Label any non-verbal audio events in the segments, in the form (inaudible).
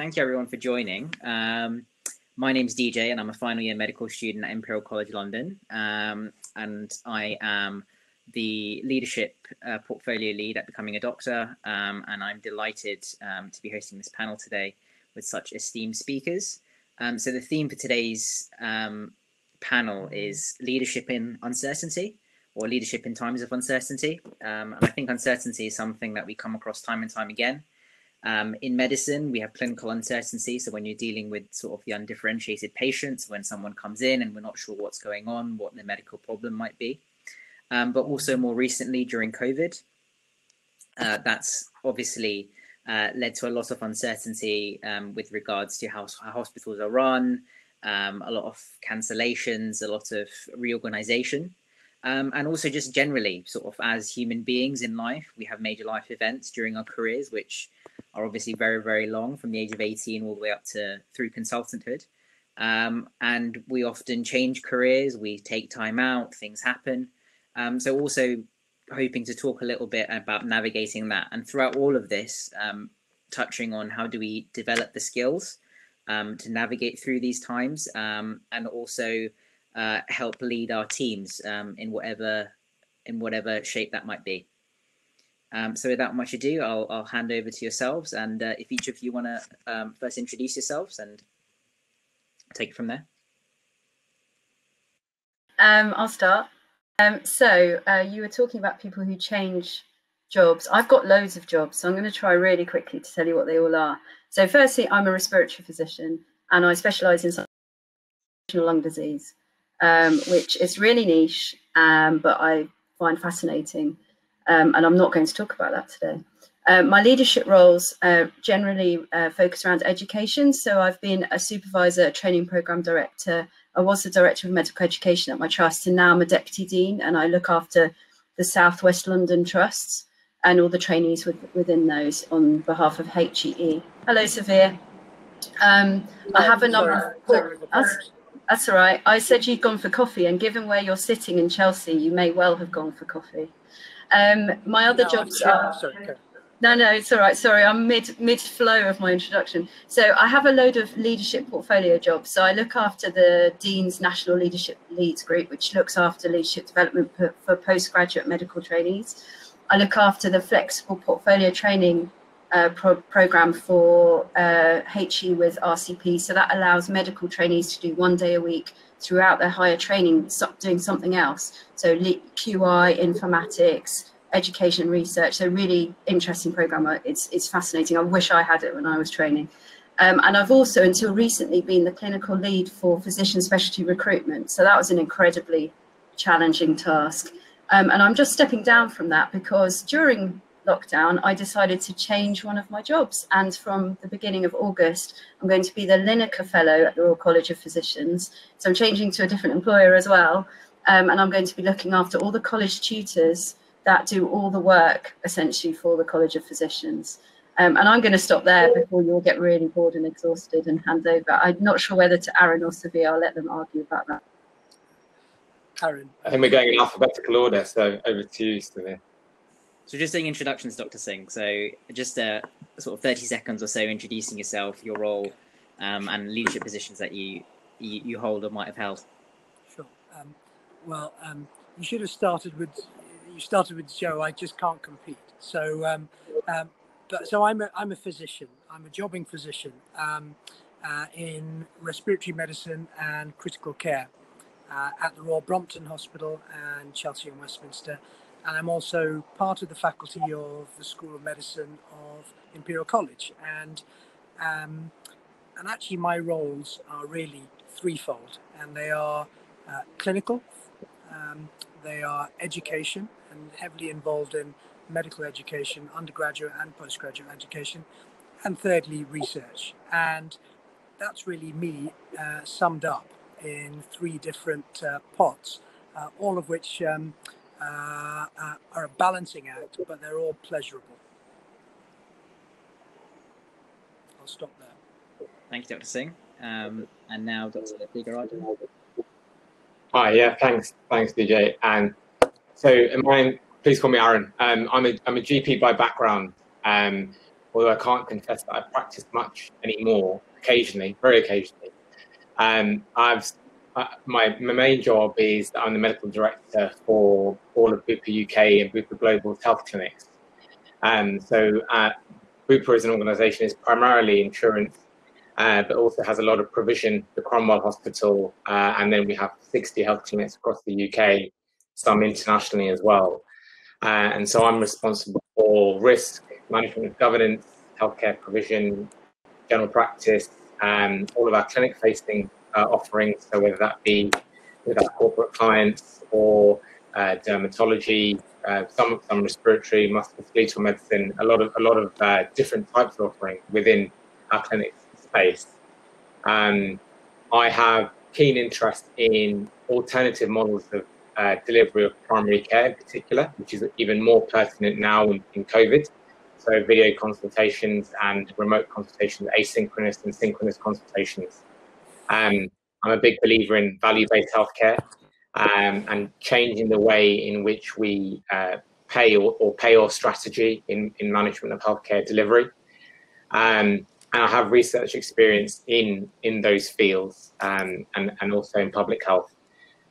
thank you everyone for joining. Um, my name's DJ and I'm a final year medical student at Imperial College London. Um, and I am the leadership uh, portfolio lead at Becoming a Doctor. Um, and I'm delighted um, to be hosting this panel today with such esteemed speakers. Um, so the theme for today's um, panel is leadership in uncertainty or leadership in times of uncertainty. And I think uncertainty is something that we come across time and time again. Um, in medicine, we have clinical uncertainty. So when you're dealing with sort of the undifferentiated patients, when someone comes in and we're not sure what's going on, what the medical problem might be. Um, but also more recently during COVID, uh, that's obviously uh, led to a lot of uncertainty um, with regards to how, how hospitals are run, um, a lot of cancellations, a lot of reorganization. Um, and also just generally sort of as human beings in life we have major life events during our careers which are obviously very very long from the age of 18 all the way up to through consultanthood. Um, and we often change careers we take time out things happen. Um, so also hoping to talk a little bit about navigating that. And throughout all of this um, touching on how do we develop the skills um, to navigate through these times um, and also uh, help lead our teams um, in whatever in whatever shape that might be. Um, so without much ado, I'll, I'll hand over to yourselves, and uh, if each of you want to um, first introduce yourselves and take it from there. Um, I'll start. Um, so uh, you were talking about people who change jobs. I've got loads of jobs, so I'm going to try really quickly to tell you what they all are. So firstly, I'm a respiratory physician, and I specialise in lung disease um, which is really niche, um, but I find fascinating. Um, and I'm not going to talk about that today. Uh, my leadership roles uh, generally uh, focus around education. So I've been a supervisor, a training program director. I was the director of medical education at my trust, and now I'm a deputy dean, and I look after the Southwest London trusts and all the trainees with, within those on behalf of HEE. Hello, Sophia. Um, I have a number of. That's all right. I said you'd gone for coffee, and given where you're sitting in Chelsea, you may well have gone for coffee. Um, my other no, jobs are. Sorry, no, no, it's all right. Sorry, I'm mid mid flow of my introduction. So I have a load of leadership portfolio jobs. So I look after the Dean's National Leadership Leads Group, which looks after leadership development for postgraduate medical trainees. I look after the flexible portfolio training uh, pro program for uh, HE with RCP. So that allows medical trainees to do one day a week throughout their higher training, stop doing something else. So QI, informatics, education research. So really interesting program. It's, it's fascinating. I wish I had it when I was training. Um, and I've also, until recently, been the clinical lead for physician specialty recruitment. So that was an incredibly challenging task. Um, and I'm just stepping down from that because during lockdown, I decided to change one of my jobs. And from the beginning of August, I'm going to be the Linacre Fellow at the Royal College of Physicians. So I'm changing to a different employer as well. Um, and I'm going to be looking after all the college tutors that do all the work essentially for the College of Physicians. Um, and I'm going to stop there before you all get really bored and exhausted and hand over. I'm not sure whether to Arun or Suveer, I'll let them argue about that. Arun. I think we're going in alphabetical order, so over to you, Suveer. So just doing introductions, Dr. Singh. So just uh, sort of 30 seconds or so introducing yourself, your role, um, and leadership positions that you, you, you hold or might have held. Sure. Um, well, um, you should have started with you started with Jo. I just can't compete. So, um, um, but so I'm a I'm a physician. I'm a jobbing physician um, uh, in respiratory medicine and critical care uh, at the Royal Brompton Hospital and Chelsea and Westminster and I'm also part of the faculty of the School of Medicine of Imperial College. And um, and actually, my roles are really threefold, and they are uh, clinical, um, they are education, and heavily involved in medical education, undergraduate and postgraduate education, and thirdly, research. And that's really me uh, summed up in three different uh, pots, uh, all of which um, uh, uh, are a balancing act, but they're all pleasurable. I'll stop there. Thank you, Dr. Singh. Um, and now, Dr. Thiyagarajan. Hi, yeah, thanks, thanks, DJ. And so, am I, please call me Arun. Um, I'm a I'm a GP by background. Um, although I can't confess that I practice much anymore, occasionally, very occasionally. Um, I've my, my main job is I'm the medical director for all of Bupa UK and Bupa Global's health clinics. And so uh, Bupa as an organisation is primarily insurance, uh, but also has a lot of provision, the Cromwell Hospital, uh, and then we have 60 health clinics across the UK, some internationally as well. Uh, and so I'm responsible for risk, management governance, healthcare provision, general practice, and all of our clinic facing uh, offerings. So whether that be with our corporate clients or uh, dermatology, uh, some some respiratory, musculoskeletal medicine, a lot of a lot of uh, different types of offerings within our clinic space. Um, I have keen interest in alternative models of uh, delivery of primary care in particular, which is even more pertinent now in, in COVID. So video consultations and remote consultations, asynchronous and synchronous consultations. Um, I'm a big believer in value-based healthcare um, and changing the way in which we uh, pay or, or, pay or strategy in, in management of healthcare delivery. Um, and I have research experience in in those fields um, and and also in public health.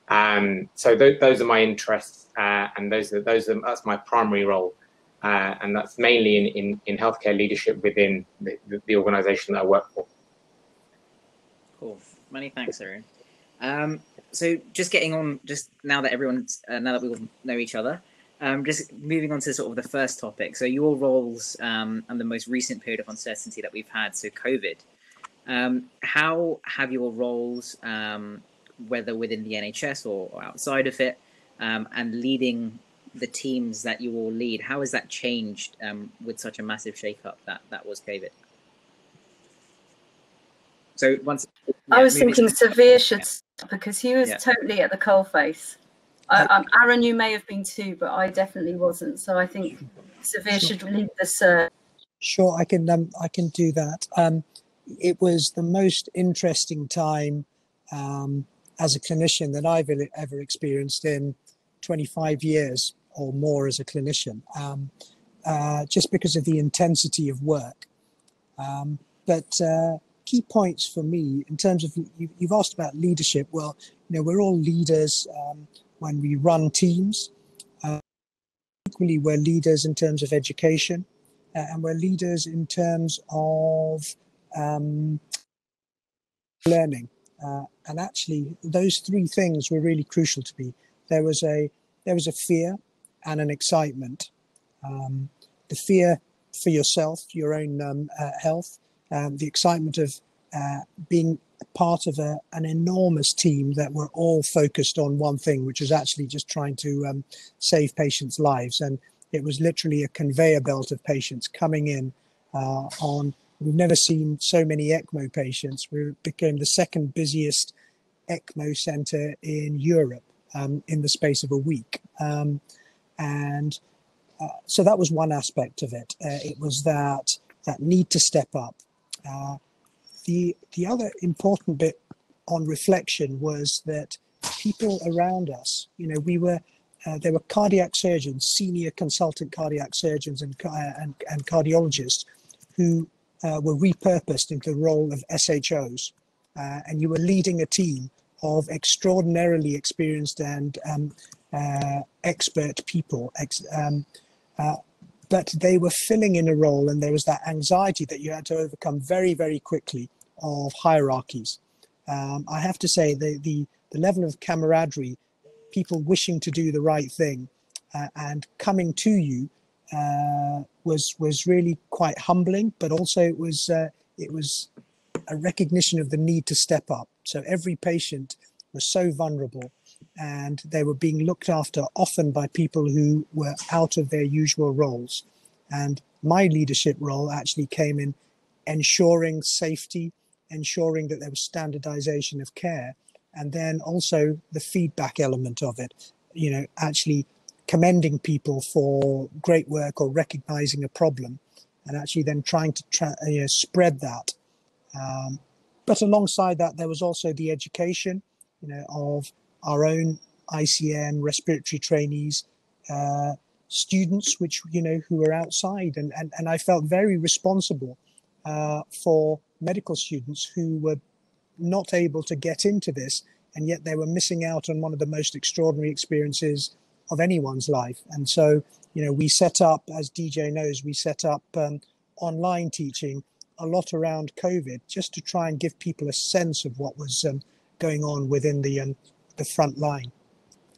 Um, so th- those are my interests, uh, and those are those are that's my primary role, uh, and that's mainly in, in, in healthcare leadership within the, the, organisation that I work for. Cool. Many thanks, Arun. Um, so just getting on, just now that everyone's, uh, now that we all know each other, um, just moving on to sort of the first topic. So your roles um, and the most recent period of uncertainty that we've had, so COVID. Um, how have your roles, um, whether within the NHS or, or outside of it, um, and leading the teams that you all lead, how has that changed um, with such a massive shakeup that that was COVID? So once yeah, I was thinking Suveer should yeah. because he was yeah. totally at the coalface. I, um, Arun, you may have been too, but I definitely wasn't. So I think Suveer sure. should lead the search. Sure, I can. Um, I can do that. Um, it was the most interesting time um, as a clinician that I've ever experienced in 25 years or more as a clinician, um, uh, just because of the intensity of work. Um, but uh, key points for me in terms of you, have asked about leadership. Well, you know, we're all leaders um, when we run teams. Uh, equally, we're leaders in terms of education, uh, and we're leaders in terms of um, learning. Uh, and actually, those three things were really crucial to me. There was a there was a fear and an excitement. Um, the fear for yourself, your own um, uh, health, um, the excitement of uh, being part of a, an enormous team that were all focused on one thing, which was actually just trying to um, save patients' lives. And it was literally a conveyor belt of patients coming in uh, on. We've never seen so many ECMO patients. We became the second busiest ECMO center in Europe um, in the space of a week. Um, and uh, so that was one aspect of it. Uh, it was that that need to step up, uh, the the other important bit on reflection was that people around us, you know, we were uh, there were cardiac surgeons, senior consultant cardiac surgeons, and uh, and, and cardiologists who uh, were repurposed into the role of SHOs, uh, and you were leading a team of extraordinarily experienced and um, expert people. Ex- um, but they were filling in a role and there was that anxiety that you had to overcome very very quickly of hierarchies. Um, i have to say the, the, the level of camaraderie people wishing to do the right thing uh, and coming to you uh, was was really quite humbling but also it was uh, it was a recognition of the need to step up. So every patient was so vulnerable and they were being looked after often by people who were out of their usual roles. And my leadership role actually came in ensuring safety, ensuring that there was standardization of care, and then also the feedback element of it. You know, actually commending people for great work or recognizing a problem, and actually then trying to tra- you know, spread that. Um, but alongside that, there was also the education, you know, of our own ICN respiratory trainees, uh, students, which you know who were outside, and and, and I felt very responsible uh, for medical students who were not able to get into this, and yet they were missing out on one of the most extraordinary experiences of anyone's life. And so, you know, we set up, as DJ knows, we set up um, online teaching a lot around COVID just to try and give people a sense of what was um, going on within the um, the front line.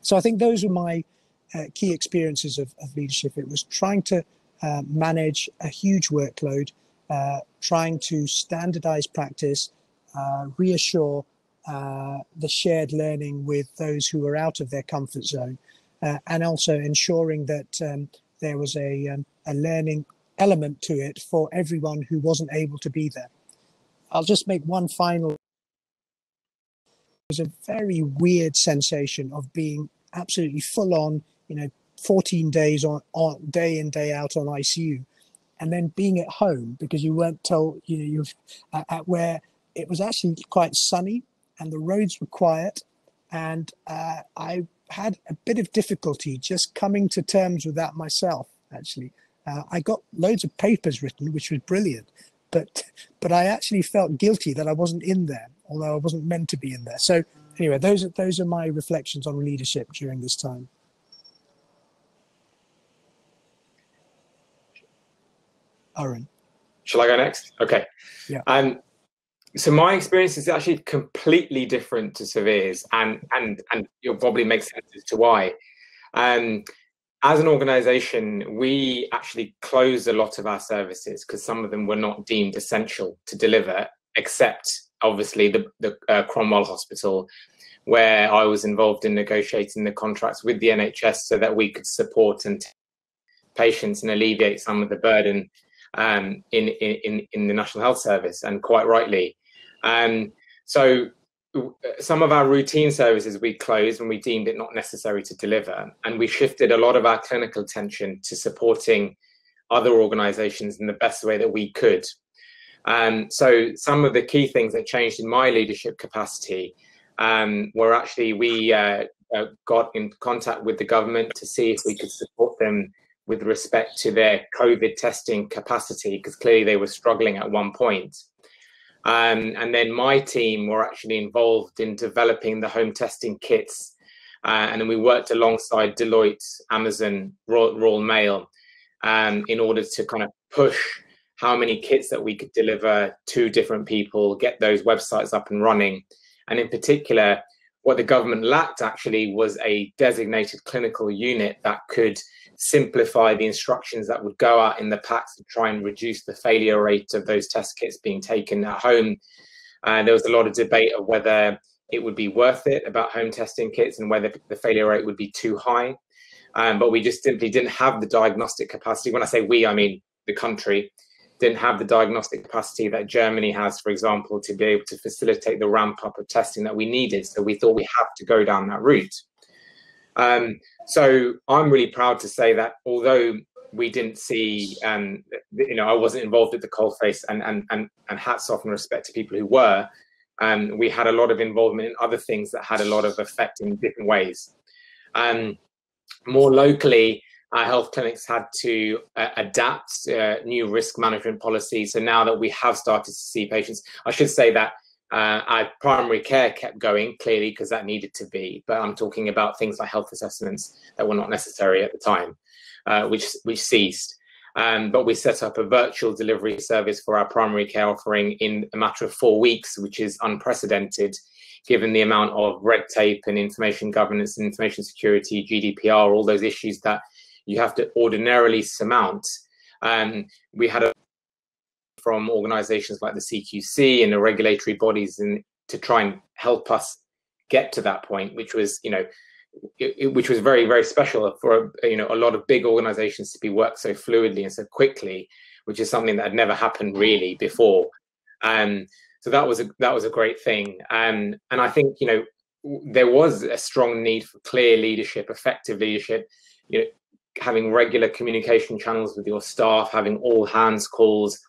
So I think those were my uh, key experiences of, of, leadership. It was trying to uh, manage a huge workload, uh, trying to standardize practice, uh, reassure uh, the shared learning with those who were out of their comfort zone, uh, and also ensuring that um, there was a, um, a learning element to it for everyone who wasn't able to be there. I'll just make one final. Was a very weird sensation of being absolutely full on, you know, 14 days on, on day in day out on ICU, and then being at home because you weren't told, you know, you at, at where it was actually quite sunny and the roads were quiet, and uh, I had a bit of difficulty just coming to terms with that myself. Actually, uh, I got loads of papers written, which was brilliant, but but I actually felt guilty that I wasn't in there, although I wasn't meant to be in there. So anyway, those are those are my reflections on leadership during this time. Arun. Shall I go next? Okay. Yeah. Um, so my experience is actually completely different to Suveer's, and and and you'll probably make sense as to why. Um, as an organization, we actually closed a lot of our services because some of them were not deemed essential to deliver, except obviously the, the uh, Cromwell Hospital, where I was involved in negotiating the contracts with the NHS so that we could support and patients and alleviate some of the burden um, in, in, in the National Health Service, and quite rightly. Um, so some of our routine services we closed when we deemed it not necessary to deliver, and we shifted a lot of our clinical attention to supporting other organizations in the best way that we could. Um, so some of the key things that changed in my leadership capacity um, were actually we uh, uh, got in contact with the government to see if we could support them with respect to their COVID testing capacity, because clearly they were struggling at one point. Um, and then my team were actually involved in developing the home testing kits. Uh, and then we worked alongside Deloitte, Amazon, Royal, Royal Mail um, in order to kind of push how many kits that we could deliver to different people, get those websites up and running. And in particular, what the government lacked actually was a designated clinical unit that could simplify the instructions that would go out in the packs to try and reduce the failure rate of those test kits being taken at home. And there was a lot of debate of whether it would be worth it about home testing kits and whether the failure rate would be too high. Um, but we just simply didn't have the diagnostic capacity. When I say we, I mean the country didn't have the diagnostic capacity that Germany has, for example, to be able to facilitate the ramp up of testing that we needed. So we thought we have to go down that route. Um, so I'm really proud to say that although we didn't see, um, you know, I wasn't involved at the coalface, and and and and hats off and respect to people who were. Um, we had a lot of involvement in other things that had a lot of effect in different ways. Um, more locally, our health clinics had to uh, adapt uh, new risk management policies. So now that we have started to see patients, I should say that uh, our primary care kept going clearly because that needed to be, but I'm talking about things like health assessments that were not necessary at the time, uh, which which ceased. Um, but we set up a virtual delivery service for our primary care offering in a matter of four weeks, which is unprecedented given the amount of red tape and information governance and information security, GDPR, all those issues that you have to ordinarily surmount. Um, we had a from organizations like the CQC and the regulatory bodies and to try and help us get to that point, which was, you know, it, it, which was very, very special for, you know, a lot of big organizations to be worked so fluidly and so quickly, which is something that had never happened really before. Um, so that was a, that was a great thing. Um, and I think, you know, there was a strong need for clear leadership, effective leadership, you know, having regular communication channels with your staff, having all hands calls,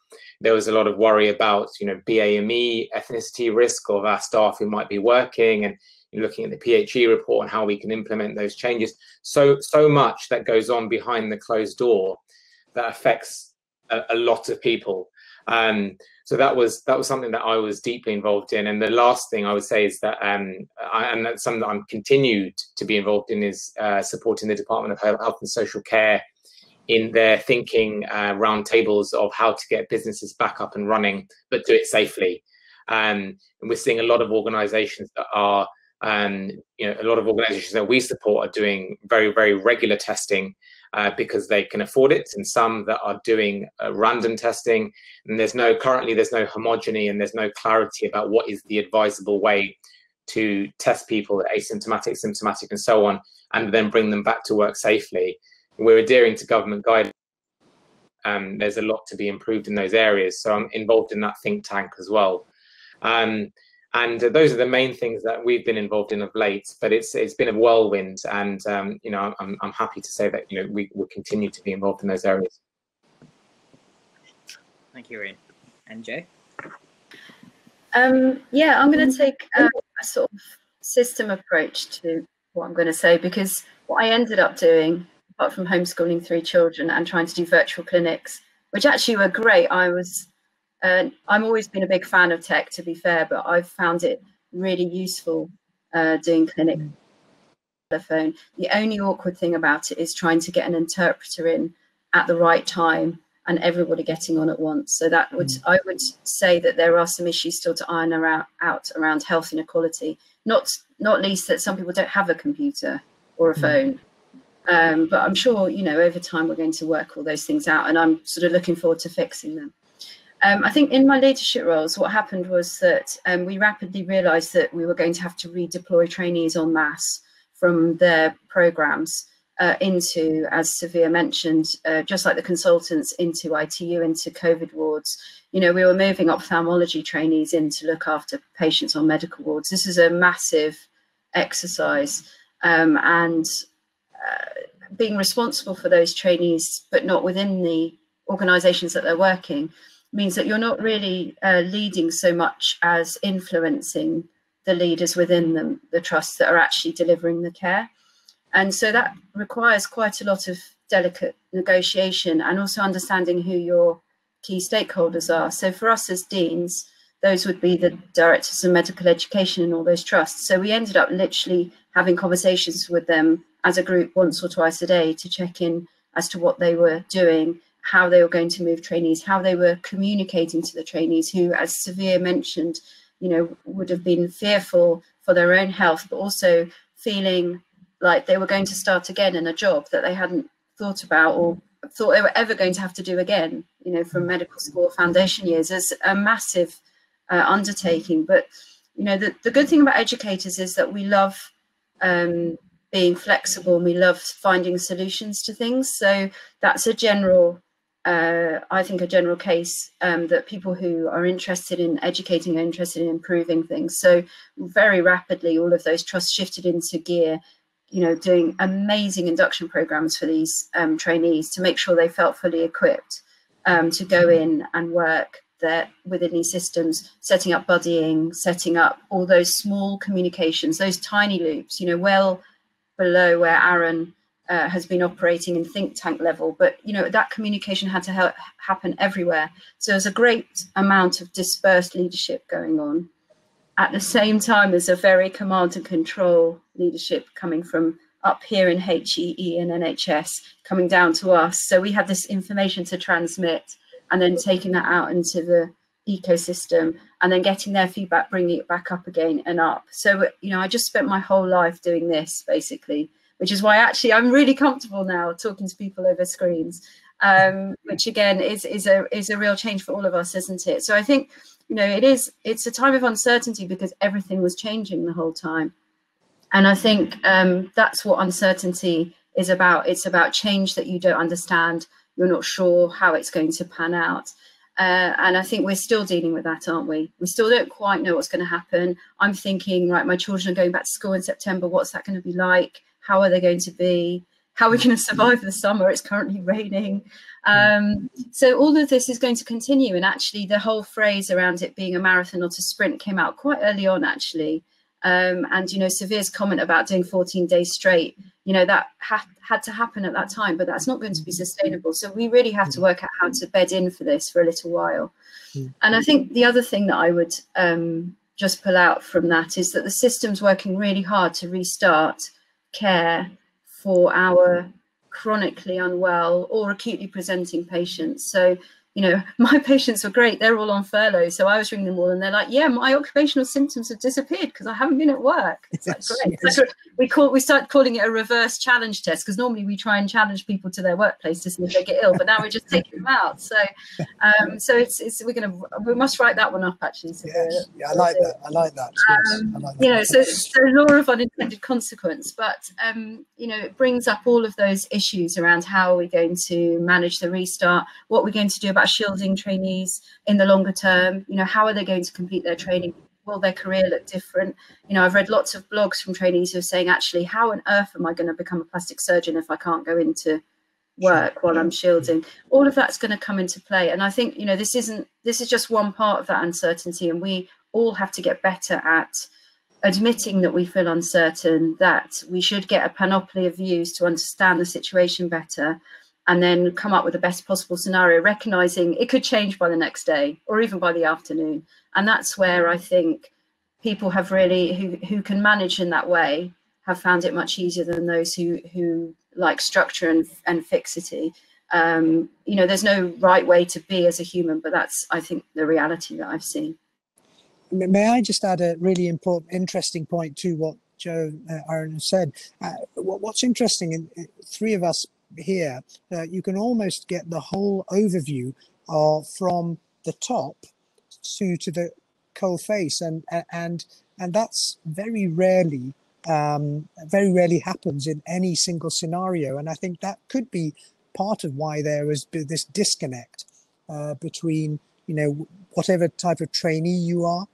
there was a lot of worry about, you know, BAME ethnicity risk of our staff who might be working and looking at the PHE report and how we can implement those changes. So so much that goes on behind the closed door that affects a, a lot of people. Um, so that was that was something that I was deeply involved in. And the last thing I would say is that, um, I, and that's something that I'm continued to be involved in, is uh, supporting the Department of Health and Social Care in their thinking uh, roundtables of how to get businesses back up and running, but do it safely. Um, and we're seeing a lot of organisations that are, um, you know, a lot of organisations that we support are doing very, very regular testing uh, because they can afford it, and some that are doing uh, random testing. And there's no currently there's no homogeny and there's no clarity about what is the advisable way to test people asymptomatic, symptomatic, and so on, and then bring them back to work safely. We're adhering to government guidance. Um, there's a lot to be improved in those areas. So I'm involved in that think tank as well. Um, and those are the main things that we've been involved in of late. But it's it's been a whirlwind, and um, you know I'm I'm happy to say that you know we will continue to be involved in those areas. Thank you, Ian. And Jay Um, yeah, I'm going to take a, a sort of system approach to what I'm going to say because what I ended up doing, apart from homeschooling three children and trying to do virtual clinics, which actually were great, I was and I'm always been a big fan of tech, to be fair, but I've found it really useful uh, doing clinic mm. telephone. The only awkward thing about it is trying to get an interpreter in at the right time and everybody getting on at once. So that would mm. I would say that there are some issues still to iron around, out around health inequality. Not not least that some people don't have a computer or a mm. phone. Um, but I'm sure you know over time we're going to work all those things out, and I'm sort of looking forward to fixing them. Um, I think in my leadership roles, what happened was that um, we rapidly realised that we were going to have to redeploy trainees en masse from their programmes uh, into, as Suveer mentioned, uh, just like the consultants, into ITU, into COVID wards. You know, we were moving ophthalmology trainees in to look after patients on medical wards. This is a massive exercise, um, and uh, being responsible for those trainees, but not within the organisations that they're working, means that you're not really uh, leading so much as influencing the leaders within them, the trusts that are actually delivering the care. And so that requires quite a lot of delicate negotiation and also understanding who your key stakeholders are. So for us as deans, those would be the directors of medical education and all those trusts. So we ended up literally having conversations with them as a group once or twice a day to check in as to what they were doing how they were going to move trainees, how they were communicating to the trainees who, as Suveer mentioned, you know, would have been fearful for their own health, but also feeling like they were going to start again in a job that they hadn't thought about or thought they were ever going to have to do again, you know, from medical school foundation years as a massive uh, undertaking. But, you know, the, the good thing about educators is that we love um, being flexible and we love finding solutions to things. So that's a general uh, I think, a general case um, that people who are interested in educating are interested in improving things. So very rapidly, all of those trusts shifted into gear, you know, doing amazing induction programs for these um, trainees to make sure they felt fully equipped um, to go in and work there within these systems, setting up buddying, setting up all those small communications, those tiny loops, you know, well below where Arun uh, has been operating in think tank level, but you know that communication had to ha happen everywhere. So there's a great amount of dispersed leadership going on. At the same time, there's a very command and control leadership coming from up here in HEE and NHS coming down to us. So we had this information to transmit and then taking that out into the ecosystem and then getting their feedback, bringing it back up again and up. So, you know, I just spent my whole life doing this basically which is why actually I'm really comfortable now talking to people over screens, um, which again is is a is a real change for all of us, isn't it? So I think you know it is it's a time of uncertainty because everything was changing the whole time, and I think um, that's what uncertainty is about. It's about change that you don't understand. You're not sure how it's going to pan out. Uh, and I think we're still dealing with that, aren't we? We still don't quite know what's going to happen. I'm thinking, right, my children are going back to school in September. What's that going to be like? How are they going to be? How are we going to survive the summer? It's currently raining. Um, so all of this is going to continue. And actually, the whole phrase around it being a marathon, not a sprint, came out quite early on, actually. Um, and you know, Suveer's comment about doing 14 days straight, you know, that ha- had to happen at that time, but that's not going to be sustainable. So we really have to work out how to bed in for this for a little while. Mm. And I think the other thing that I would um, just pull out from that is that the system's working really hard to restart care for our chronically unwell or acutely presenting patients. So you know, (laughs) my patients were great. They're all on furlough. So I was ringing them all and they're like, yeah, my occupational symptoms have disappeared because I haven't been at work. It's like, great. Yes. we call, we start calling it a reverse challenge test because normally we try and challenge people to their workplace to see if they get ill, but now we're just taking them out. So, um, so it's, it's, we're going to, we must write that one up actually. So yes. Yeah, I like that. I like that. Um, I like that. You know, so, so law of unintended consequence, but, um, you know, it brings up all of those issues around how are we going to manage the restart, what we're going to do about about shielding trainees in the longer term. You know, how are they going to complete their training? Will their career look different? You know, I've read lots of blogs from trainees who are saying, actually, how on earth am I going to become a plastic surgeon if I can't go into work while I'm mm. shielding? All of that's going to come into play. And I think, you know, this isn't, this is just one part of that uncertainty. And we all have to get better at admitting that we feel uncertain, that we should get a panoply of views to understand the situation better, and then come up with the best possible scenario, recognizing it could change by the next day or even by the afternoon. And that's where I think people have really who who can manage in that way have found it much easier than those who who like structure and, and fixity. Um, you know, there's no right way to be as a human, but that's I think the reality that I've seen. May I just add a really important, interesting point to what Jo uh, Arun said? Uh, what's interesting, in, three of us here, uh, you can almost get the whole overview of from the top to to the coal face, and and and that's very rarely um, very rarely happens in any single scenario, and I think that could be part of why there is this disconnect uh, between you know whatever type of trainee you are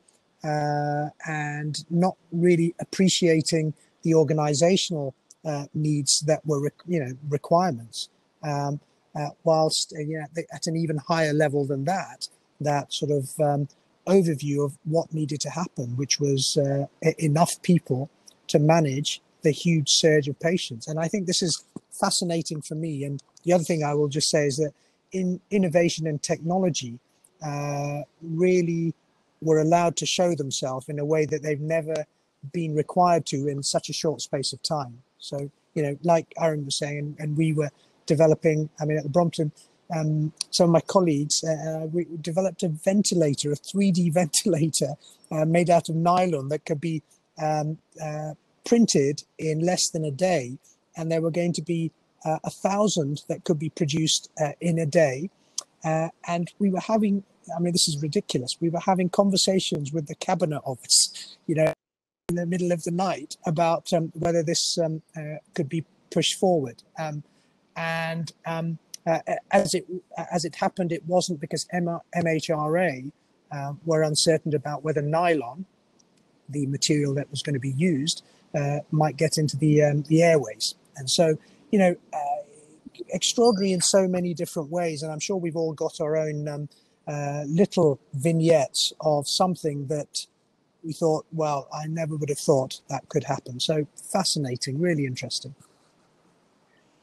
uh, and not really appreciating the organizational uh, needs that were, you know, requirements. Um, uh, whilst uh, at an even higher level than that, that sort of um, overview of what needed to happen, which was uh, enough people to manage the huge surge of patients. And I think this is fascinating for me. And the other thing I will just say is that in innovation and technology uh, really were allowed to show themselves in a way that they've never been required to in such a short space of time. So, you know, like Arun was saying, and, and we were developing, I mean, at the Brompton, um, some of my colleagues, uh, uh we developed a ventilator, a 3D (laughs) ventilator uh, made out of nylon that could be um, uh, printed in less than a day. And there were going to be uh, a thousand that could be produced uh, in a day. and we were having, I mean, this is ridiculous. We were having conversations with the cabinet office, you know, in the middle of the night about um, whether this um, uh, could be pushed forward. Um, and um, uh, as it as it happened, it wasn't because MHRA uh, were uncertain about whether nylon, the material that was going to be used, uh, might get into the um, the airways. And so, you know, uh, extraordinary in so many different ways. And I'm sure we've all got our own um, uh, little vignettes of something that we thought, well, I never would have thought that could happen. So fascinating, really interesting.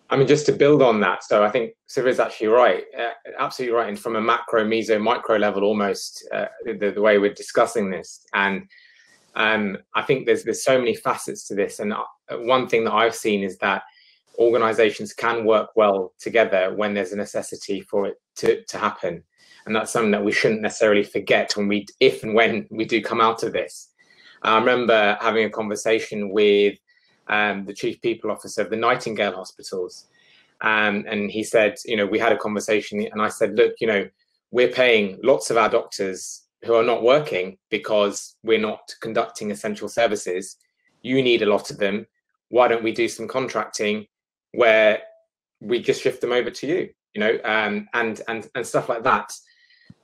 I mean, just to build on that, so I think Siva is actually right, uh, absolutely right, and from a macro, meso, micro level, almost uh, the, the, way we're discussing this, and um, I think there's there's so many facets to this, and uh, one thing that I've seen is that organisations can work well together when there's a necessity for it to to happen and that's something that we shouldn't necessarily forget when we if and when we do come out of this. I remember having a conversation with um, the chief people officer of the nightingale hospitals. Um, and he said you know we had a conversation and i said look you know we're paying lots of our doctors who are not working because we're not conducting essential services. You need a lot of them. Why don't we do some contracting where we just shift them over to you? You know um, and and and stuff like that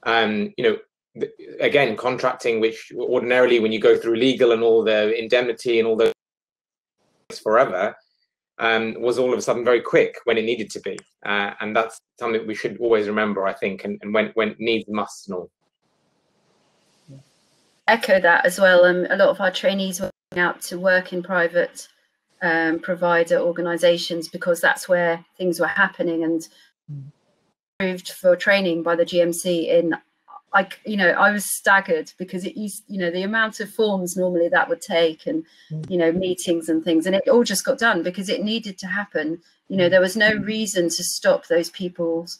um, you know, again, contracting, which ordinarily when you go through legal and all the indemnity and all the forever, um, was all of a sudden very quick when it needed to be. Uh, and that's something we should always remember, I think, and, and when, when needs must and all. Echo that as well. Um, a lot of our trainees were out to work in private um, provider organizations because that's where things were happening and mm. Approved for training by the GMC in I, you know, I was staggered because it used, you know, the amount of forms normally that would take and, mm. you know, meetings and things, and it all just got done because it needed to happen. You know, mm. there was no reason to stop those people's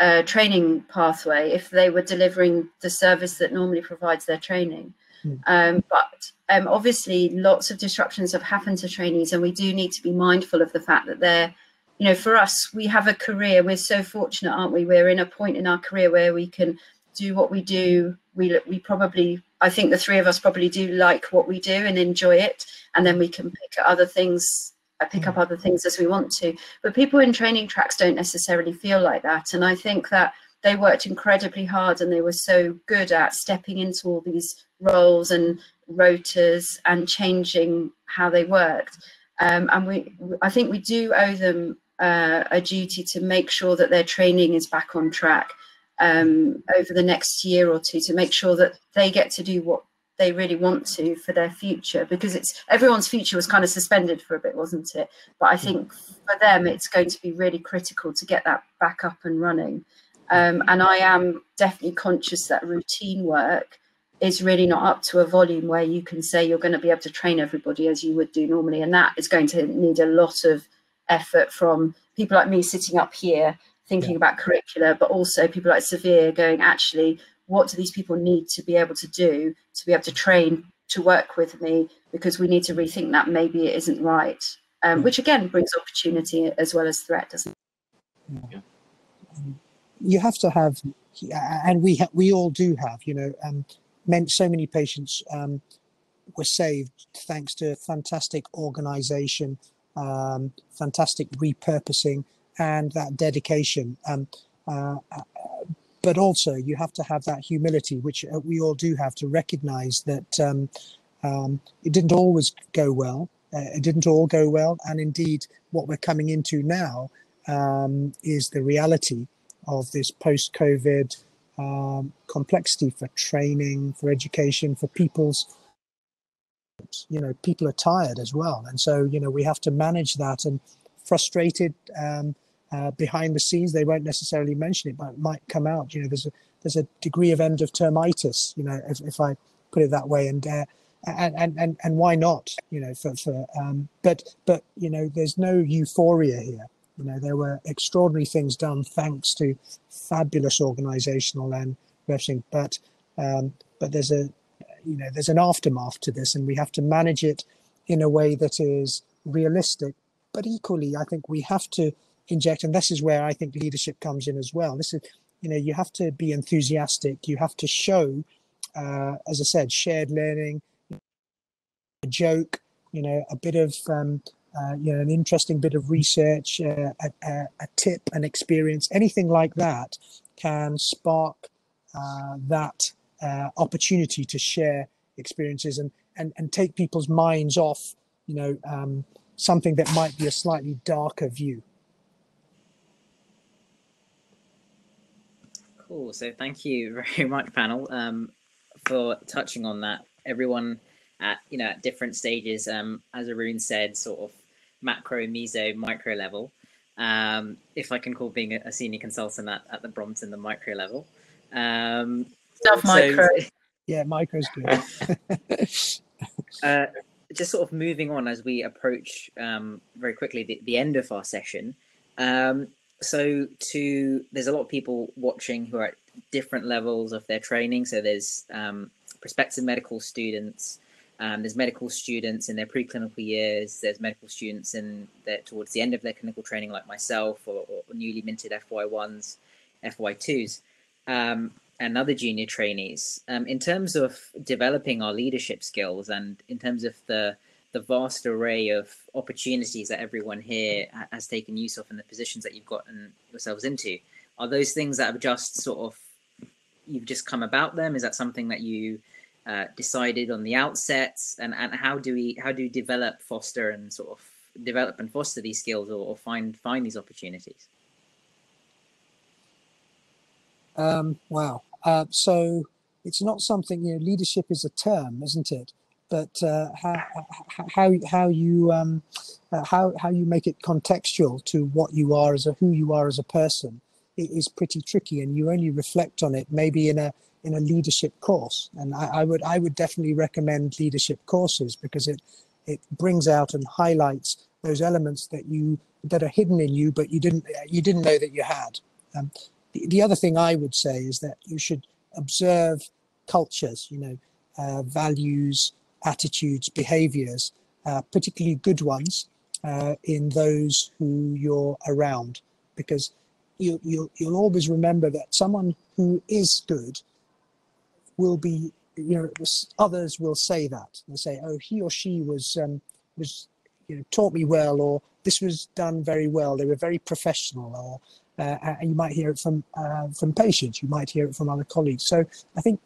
uh, training pathway if they were delivering the service that normally provides their training. Mm. Um, but um, obviously, lots of disruptions have happened to trainees, and we do need to be mindful of the fact that they're, you know, for us, we have a career. We're so fortunate, aren't we? We're in a point in our career where we can do what we do. We we probably, I think the three of us probably do like what we do and enjoy it, and then we can pick other things uh, pick up mm. other things as we want to. But people in training tracks don't necessarily feel like that. And I think that they worked incredibly hard and they were so good at stepping into all these roles and rotas and changing how they worked. Um, and we, I think we do owe them uh, a duty to make sure that their training is back on track um, over the next year or two to make sure that they get to do what they really want to for their future because it's everyone's future was kind of suspended for a bit wasn't it? But i think for them it's going to be really critical to get that back up and running. Um, and i am definitely conscious that routine work is really not up to a volume where you can say you're going to be able to train everybody as you would do normally and that is going to need a lot of effort from people like me sitting up here thinking yeah. about curricula but also people like Suveer going actually what do these people need to be able to do to be able to train to work with me because we need to rethink that maybe it isn't right um, hmm. which again brings opportunity as well as threat doesn't it yeah. you have to have and we ha- we all do have you know um, meant so many patients um, were saved thanks to a fantastic organization um, fantastic repurposing and that dedication um, uh, but also you have to have that humility, which uh, we all do have to recognize that um, um, it didn't always go well. Uh, it didn't all go well, and indeed, what we're coming into now um, is the reality of this post-COVID um, complexity for training, for education, for people's. You know, people are tired as well, and so you know we have to manage that and frustrated. Um, uh, behind the scenes. They won't necessarily mention it, but it might come out. You know, there's a there's a degree of end of termitis. You know, if, if I put it that way, and uh, and and and and why not? You know, for for um, but but you know, there's no euphoria here. You know, there were extraordinary things done thanks to fabulous organisational and everything, but um, but there's a you know there's an aftermath to this, and we have to manage it in a way that is realistic. But equally, I think we have to inject and this is where i think leadership comes in as well this is you know you have to be enthusiastic you have to show uh, as i said shared learning a joke you know a bit of um, uh, you know an interesting bit of research uh, a, a, a, tip an experience anything like that can spark uh, that uh, opportunity to share experiences and, and and take people's minds off you know um, something that might be a slightly darker view Cool. So thank you (laughs) very much, panel, um, for touching on that. Everyone at you know at different stages, um, as Arun said, sort of macro, meso, micro level. Um, if I can call being a, senior consultant at, at the Brompton the micro level. Um, Stuff so, micro. Yeah, micro's good. (laughs) (laughs) uh, just sort of moving on as we approach um, very quickly the, the end of our session. Um, so to there's a lot of people watching who are at different levels of their training. So there's um, prospective medical students. Um, there's medical students in their preclinical years. There's medical students in their, towards the end of their clinical training, like myself, or, or newly minted FY1s, FY2s, um, and other junior trainees. Um, in terms of developing our leadership skills, and in terms of the the vast array of opportunities that everyone here has taken use of and the positions that you've gotten yourselves into are those things that have just sort of you've just come about them? Is that something that you uh, decided on the outset? And and how do we how do you develop foster and sort of develop and foster these skills or, or find find these opportunities? Um, wow uh, so it's not something you know leadership is a term isn't it but uh, how, how how you um, uh, how how you make it contextual to what you are as a who you are as a person is pretty tricky, and you only reflect on it maybe in a in a leadership course. And I, I would I would definitely recommend leadership courses because it it brings out and highlights those elements that you that are hidden in you, but you didn't you didn't know that you had. Um, the, the other thing I would say is that you should observe cultures, you know, uh, values, attitudes, behaviors, uh, particularly good ones, uh, in those who you're around, because you, you, you'll always remember that someone who is good will be, you know, others will say that. They'll say, oh, he or she was, um, was, you know, taught me well, or this was done very well. They were very professional, or and you might hear it from uh, from patients. You might hear it from other colleagues. So I think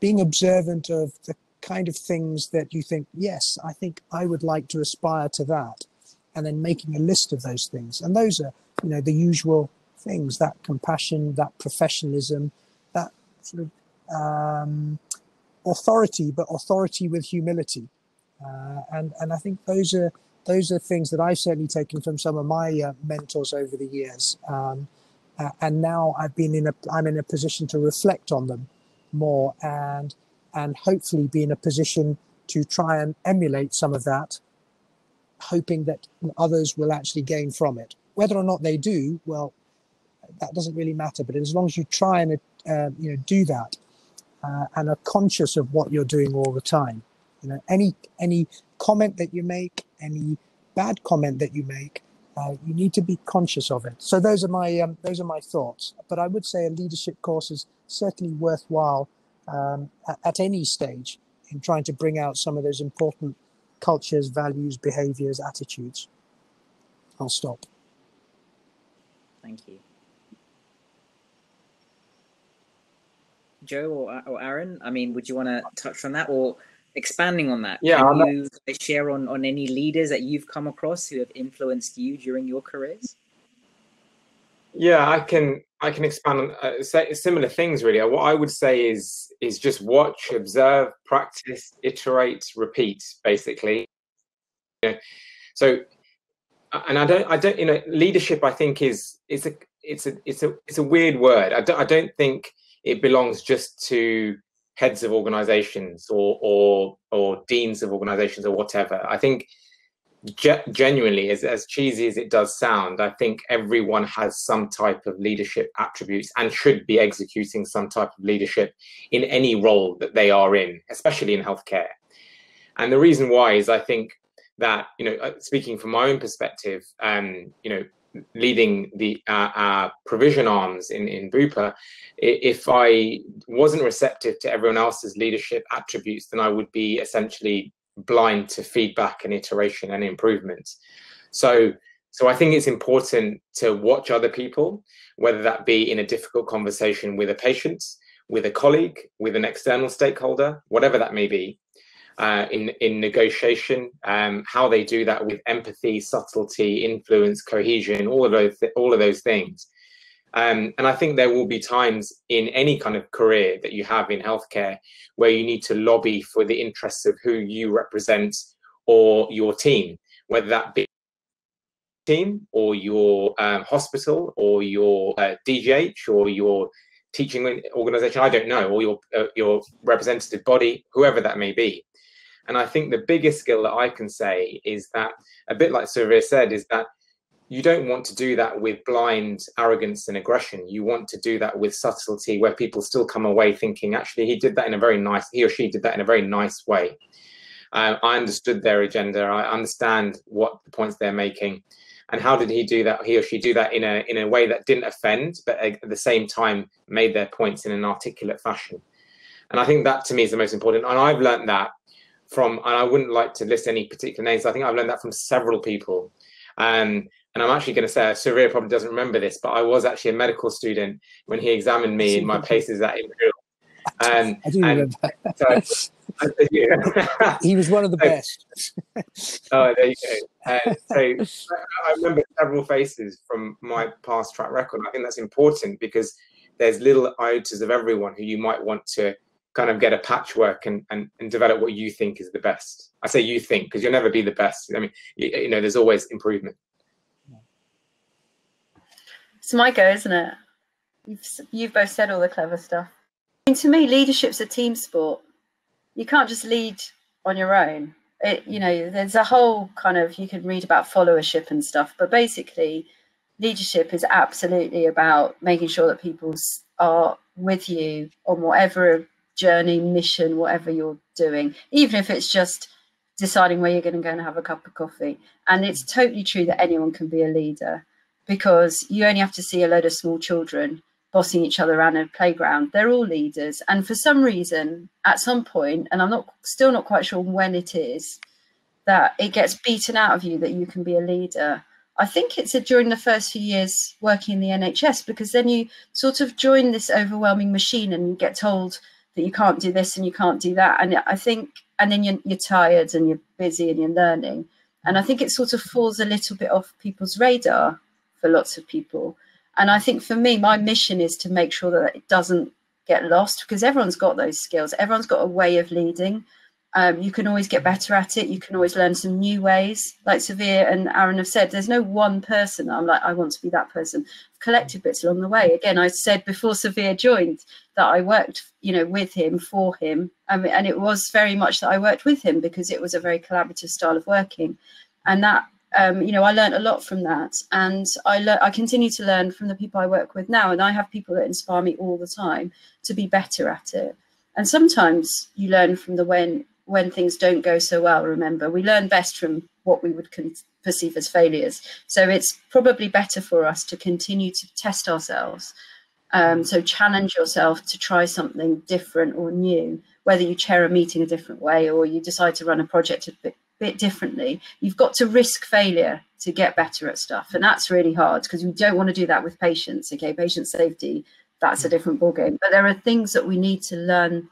being observant of the kind of things that you think, yes, I think I would like to aspire to that, and then making a list of those things. And those are, you know, the usual things: that compassion, that professionalism, that sort of um, authority, but authority with humility. Uh, and and I think those are those are things that I've certainly taken from some of my uh, mentors over the years. Um, uh, and now I've been in a, I'm in a position to reflect on them more and, and hopefully be in a position to try and emulate some of that, hoping that others will actually gain from it. Whether or not they do, well, that doesn't really matter. But as long as you try and uh, you know do that uh, and are conscious of what you're doing all the time, you know, any any comment that you make, any bad comment that you make, uh, you need to be conscious of it. So those are my um, those are my thoughts. But I would say a leadership course is certainly worthwhile um, at, any stage in trying to bring out some of those important cultures, values, behaviors, attitudes. I'll stop. Thank you. Jo or, or Arun, I mean, would you want to touch on that or expanding on that? Yeah, can you share on, on any leaders that you've come across who have influenced you during your careers? Yeah, I can I can expand on uh, say similar things really. What I would say is is just watch, observe, practice, iterate, repeat, basically. Yeah. So, and I don't I don't you know leadership I think is is a it's a it's a it's a weird word. I don't I don't think it belongs just to heads of organizations or or or deans of organizations or whatever. I think ge- genuinely, as, as cheesy as it does sound, I think everyone has some type of leadership attributes and should be executing some type of leadership in any role that they are in, especially in healthcare. And the reason why is I think that you know, uh, speaking from my own perspective, um, you know, leading the uh, uh, provision arms in, in Bupa, if I wasn't receptive to everyone else's leadership attributes, then I would be essentially blind to feedback and iteration and improvement. So, so I think it's important to watch other people, whether that be in a difficult conversation with a patient, with a colleague, with an external stakeholder, whatever that may be, uh, in in negotiation, um, how they do that with empathy, subtlety, influence, cohesion, all of those all of those things. Um, and I think there will be times in any kind of career that you have in healthcare where you need to lobby for the interests of who you represent or your team, whether that be team or your um, hospital or your uh, DGH or your teaching organization, I don't know, or your uh, your representative body, whoever that may be. And I think the biggest skill that I can say is that, a bit like Suveer said, is that you don't want to do that with blind arrogance and aggression. You want to do that with subtlety, where people still come away thinking, actually, he did that in a very nice, he or she did that in a very nice way. Uh, I understood their agenda. I understand what the points they're making, and how did he do that? He or she do that in a in a way that didn't offend, but at the same time made their points in an articulate fashion. And I think that to me is the most important. And I've learned that from, and I wouldn't like to list any particular names. I think I've learned that from several people. Um, and I'm actually going to say, Suveer probably doesn't remember this, but I was actually a medical student when he examined me in my (laughs) places at Imperial. Um, I do remember. (laughs) So, he was one of the (laughs) best. oh, there you go. Uh, so I remember several faces from my past track record. I think that's important because there's little iotas of everyone who you might want to kind of get a patchwork and, and, and develop what you think is the best. I say you think because you'll never be the best. I mean, you, you know, there's always improvement. It's my go, isn't it? You've, you've both said all the clever stuff. I mean, to me, leadership's a team sport. You can't just lead on your own. It, you know, there's a whole kind of, you can read about followership and stuff, but basically, leadership is absolutely about making sure that people are with you on whatever journey, mission, whatever you're doing, even if it's just deciding where you're going to go and have a cup of coffee. And it's totally true that anyone can be a leader because you only have to see a load of small children bossing each other around a playground. They're all leaders. And for some reason, at some point, and I'm not still not quite sure when it is, that it gets beaten out of you that you can be a leader. I think it's during the first few years working in the NHS because then you sort of join this overwhelming machine and you get told that you can't do this and you can't do that. And I think, and then you're, you're tired and you're busy and you're learning. And I think it sort of falls a little bit off people's radar for lots of people. And I think for me, my mission is to make sure that it doesn't get lost because everyone's got those skills. Everyone's got a way of leading. Um, you can always get better at it. You can always learn some new ways. Like Suveer and Arun have said, there's no one person I'm like, I want to be that person. I've collected bits along the way. Again, I said before Suveer joined that I worked, you know, with him, for him. And it was very much that I worked with him because it was a very collaborative style of working. And that um, you know, I learned a lot from that, and I le- I continue to learn from the people I work with now, and I have people that inspire me all the time to be better at it. And sometimes you learn from the when when things don't go so well. Remember, we learn best from what we would con- perceive as failures. So it's probably better for us to continue to test ourselves. Um, so challenge yourself to try something different or new, whether you chair a meeting a different way or you decide to run a project a bit bit differently. You've got to risk failure to get better at stuff. And that's really hard because we don't want to do that with patients. Okay, patient safety, that's a different ballgame. But there are things that we need to learn.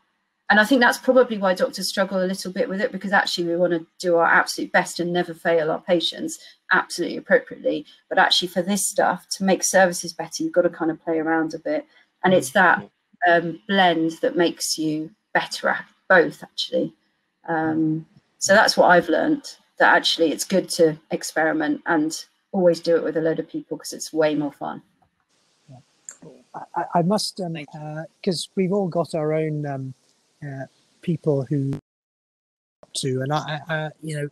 And I think that's probably why doctors struggle a little bit with it because actually we want to do our absolute best and never fail our patients absolutely appropriately. But actually, for this stuff, to make services better, you've got to kind of play around a bit. And it's that um, blend that makes you better at both, actually. Um, so that's what I've learned that actually it's good to experiment and always do it with a load of people because it's way more fun. I, I must, because um, uh, we've all got our own um, uh, people who up to, and I, I, you know,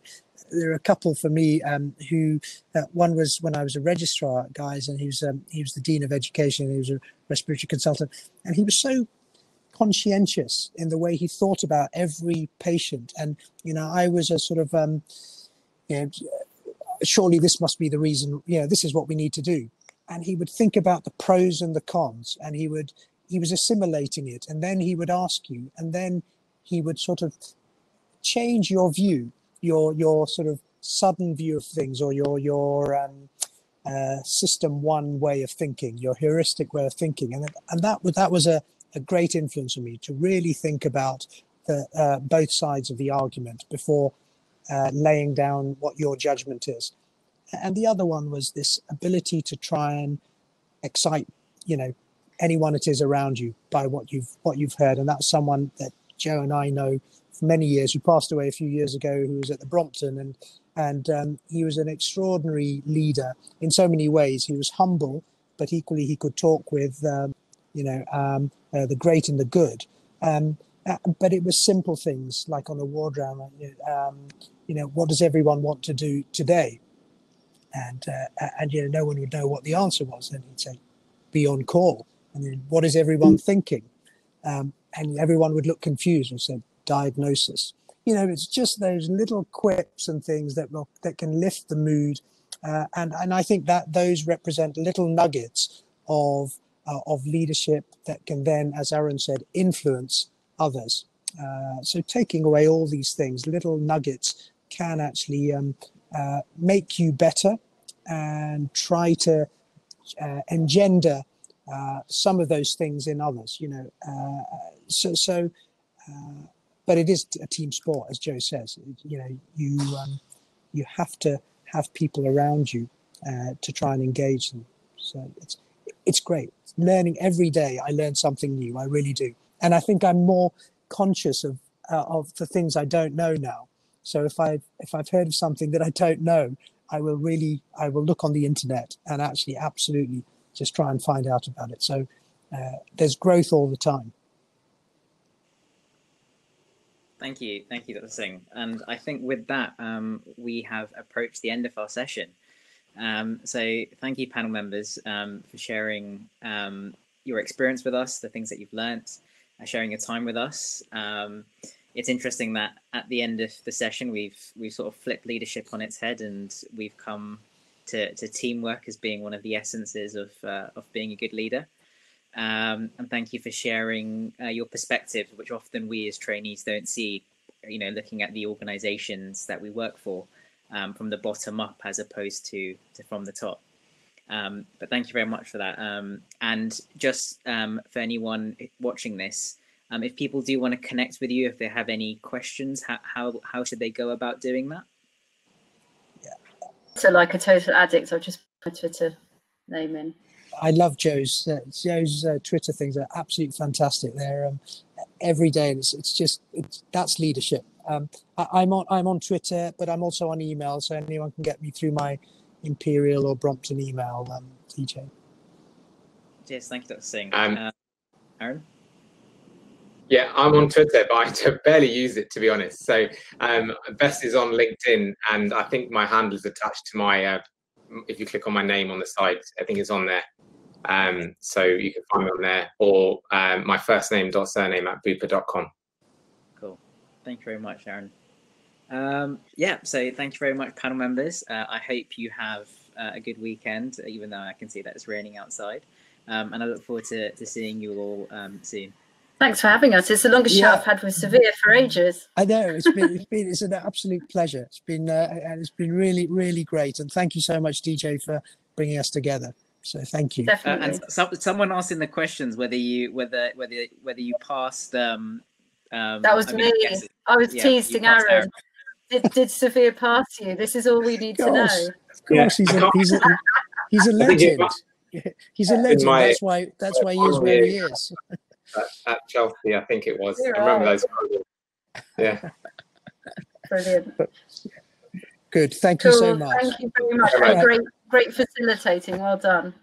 there are a couple for me um, who uh, one was when I was a registrar, guys, and he was um, he was the dean of education. He was a respiratory consultant, and he was so conscientious in the way he thought about every patient. And, you know, I was a sort of, um, you know, surely this must be the reason, you know, this is what we need to do. And he would think about the pros and the cons and he would, he was assimilating it. And then he would ask you, and then he would sort of change your view, your, your sort of sudden view of things or your, your, um, uh, system one way of thinking, your heuristic way of thinking, and and that was that was a a great influence on me to really think about the, uh, both sides of the argument before uh, laying down what your judgment is. And the other one was this ability to try and excite, you know, anyone it is around you by what you've what you've heard. And that's someone that Jo and I know for many years, who passed away a few years ago, who was at the Brompton, and and um, he was an extraordinary leader in so many ways. He was humble, but equally he could talk with um, you know, um, uh, the great and the good. Um, uh, but it was simple things like on a war drama, um, you know, what does everyone want to do today? And, uh, and, you know, no one would know what the answer was. And he'd say, be on call. And then what is everyone thinking? Um, and everyone would look confused and say, diagnosis. You know, it's just those little quips and things that will, that can lift the mood. Uh, and, and I think that those represent little nuggets of uh, of leadership that can then, as Arun said, influence others. Uh, so taking away all these things, little nuggets, can actually um, uh, make you better and try to uh, engender uh, some of those things in others. You know, uh, so so. but it is a team sport, as Jo says. You know, you um, you have to have people around you to try and engage them. So it's it's great learning every day. I learn something new. I really do. And I think I'm more conscious of uh, of the things I don't know now. So if I if I've heard of something that I don't know, I will really I will look on the internet and actually absolutely just try and find out about it. So uh, there's growth all the time. Thank you, thank you, Dr. Singh. And I think with that, um, we have approached the end of our session. Um, so thank you, panel members, um, for sharing um, your experience with us, the things that you've learnt, uh, sharing your time with us. Um, it's interesting that at the end of the session, we've we've sort of flipped leadership on its head, and we've come to, to teamwork as being one of the essences of uh, of being a good leader. Um, and thank you for sharing uh, your perspective, which often we as trainees don't see. You know, looking at the organisations that we work for um, from the bottom up as opposed to, to from the top. Um, but thank you very much for that. Um, and just um, for anyone watching this, um, if people do want to connect with you, if they have any questions, how, how, how should they go about doing that? So, like a total addict, I'll just put Twitter name in. I love Jo's uh, Jo's uh, Twitter things are absolutely fantastic. They're um, every day, and it's, it's just it's, that's leadership. Um, I, am on I'm on Twitter, but I'm also on email, so anyone can get me through my Imperial or Brompton email. Um, DJ. Yes, thank you, Dr. Singh. Um, uh, Arun. Yeah, I'm on Twitter, but I (laughs) barely use it to be honest. So um, Best is on LinkedIn, and I think my handle is attached to my. Uh, if you click on my name on the side, I think it's on there. Um, so you can find me on there, or um, my first name dot surname at bupa.com. Cool. Thank you very much, Arun. Um, yeah, so thank you very much, panel members. Uh, I hope you have uh, a good weekend, even though I can see that it's raining outside. Um, and I look forward to, to seeing you all um, soon. Thanks for having us. It's the longest yeah. show I've had with Suveer for ages. I know it's been it's (laughs) been it's an absolute pleasure. It's been uh, and it's been really really great. And thank you so much, DJ, for bringing us together. So thank you. Definitely. Uh, and so, someone asked in the questions whether you whether whether whether you passed. Um, um, that was I me. Mean, I, I was yeah, teasing Arun. Arun. Did, did Suveer pass you? This is all we need to know. Of course, he's, a, he's, a, he's a (laughs) legend. (laughs) He's a legend. My, that's why that's why he is where he is at, at Chelsea, I think it was. You're I remember right. those. Yeah. (laughs) Brilliant. Good. Thank cool. you so much. Thank you very much. Great, great facilitating. Well done.